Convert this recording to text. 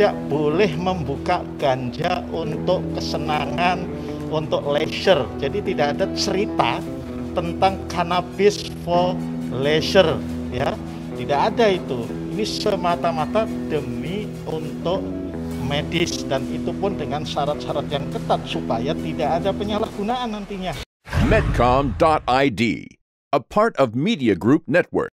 tidak boleh membuka ganja untuk kesenangan, untuk leisure. Jadi tidak ada cerita tentang cannabis for leisure ya. Tidak ada itu. Ini semata-mata demi untuk medis dan itu pun dengan syarat-syarat yang ketat supaya tidak ada penyalahgunaan nantinya. Medcom.id, a part of Media Group Network.